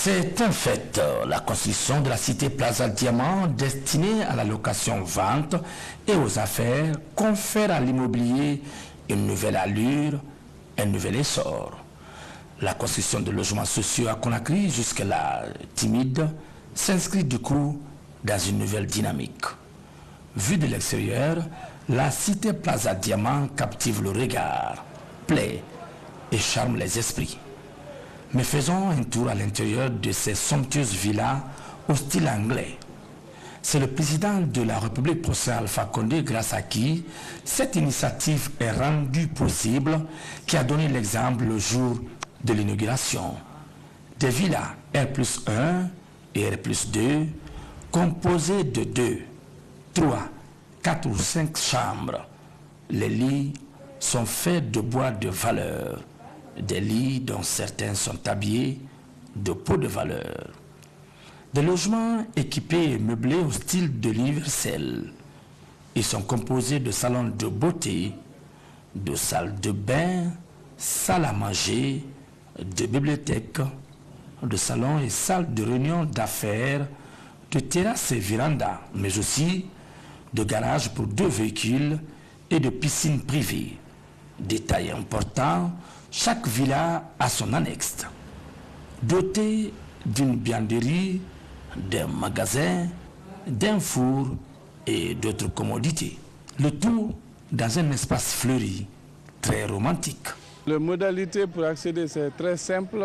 C'est un fait, la construction de la cité Plaza Diamant destinée à la location-vente et aux affaires confère à l'immobilier une nouvelle allure, un nouvel essor. La construction de logements sociaux à Conakry, jusque-là timide, s'inscrit du coup dans une nouvelle dynamique. Vue de l'extérieur, la cité Plaza Diamant captive le regard, plaît et charme les esprits. Mais faisons un tour à l'intérieur de ces somptueuses villas au style anglais. C'est le président de la République, professeur Alpha Condé, grâce à qui cette initiative est rendue possible, qui a donné l'exemple le jour de l'inauguration. Des villas R plus 1 et R plus 2, composées de 2, 3, 4 ou 5 chambres. Les lits sont faits de bois de valeur des lits dont certains sont habillés de peau de valeur. Des logements équipés et meublés au style de l'universel. Ils sont composés de salons de beauté, de salles de bain, salles à manger, de bibliothèques, de salons et salles de réunion d'affaires, de terrasses et vérandas, mais aussi de garages pour deux véhicules et de piscines privées. Détail important, chaque villa a son annexe, doté d'une bianderie, d'un magasin, d'un four et d'autres commodités. Le tout dans un espace fleuri, très romantique. Les modalités pour accéder, c'est très simple.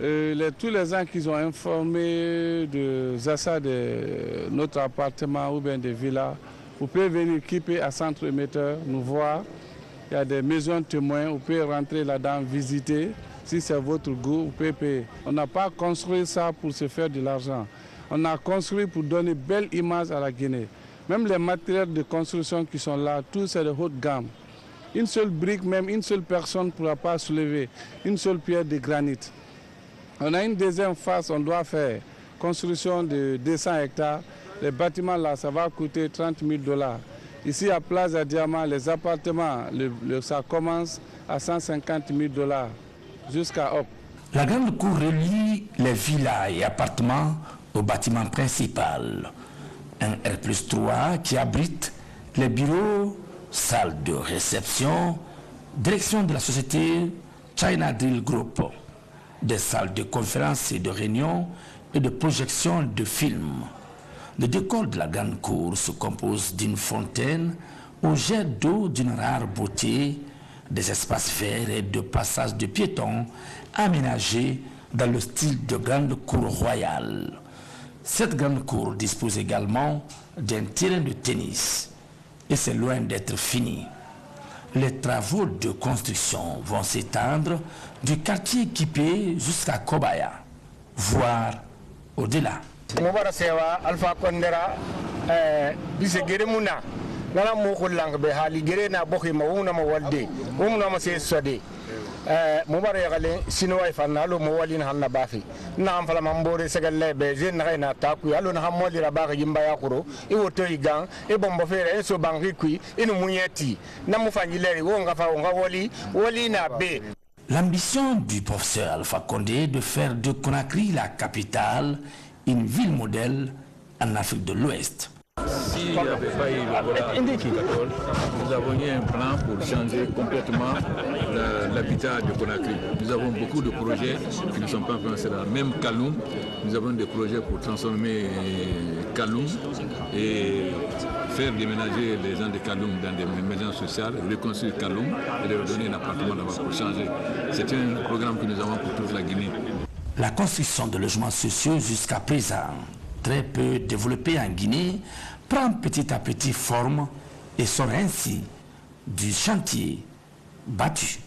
Euh, tous les gens qui ont informé de Zassa de notre appartement ou bien des villas, vous pouvez venir équiper à centre émetteur, nous voir. Il y a des maisons témoins, vous pouvez rentrer là-dedans, visiter. Si c'est votre goût, vous pouvez payer. On n'a pas construit ça pour se faire de l'argent. On a construit pour donner une belle image à la Guinée. Même les matériels de construction qui sont là, tout c'est de haute gamme. Une seule brique, même une seule personne ne pourra pas soulever une seule pierre de granit. On a une deuxième phase, on doit faire construction de 200 hectares. Les bâtiments là, ça va coûter 30 000 dollars. Ici à Plaza Diamant, les appartements, ça commence à 150 000 dollars jusqu'à Hop. La grande cour relie les villas et appartements au bâtiment principal. Un R 3 qui abrite les bureaux, salles de réception, direction de la société China Deal Group, des salles de conférences et de réunions et de projection de films. Le décor de la grande cour se compose d'une fontaine au jet d'eau d'une rare beauté, des espaces verts et de passages de piétons aménagés dans le style de grande cour royale. Cette grande cour dispose également d'un terrain de tennis et c'est loin d'être fini. Les travaux de construction vont s'étendre du quartier équipé jusqu'à Kobaya, voire au-delà. Mubara sewa alfa kondera eh, bise gere muna. Ngana mo ko lang be hali gere na bokhi ma wona ma walde. Wona ma eh, mubara ya gale sino way fanna lo mo walin hanna bafi. Na am fala mambore segal le be jen na na taku alo na hamoli ra baga yimba ya kuro. E woto igan e bombo fere e so bangi kui inu munyeti. Na mu wo nga fa nga woli woli na be. L'ambition du professeur Alpha Condé de faire de Conakry la capitale une ville modèle en Afrique de l'Ouest. S'il n'y avait pas eu le nous avons eu un plan pour changer complètement l'habitat de Conakry. Nous avons beaucoup de projets qui ne sont pas financés là. Même Kaloum, nous avons des projets pour transformer Kaloum et faire déménager les gens de Kaloum dans des maisons sociales, reconstruire Kaloum et leur donner un appartement là-bas pour changer. C'est un programme que nous avons pour toute la Guinée. La construction de logements sociaux jusqu'à présent, très peu développée en Guinée, prend petit à petit forme et sort ainsi du chantier battu.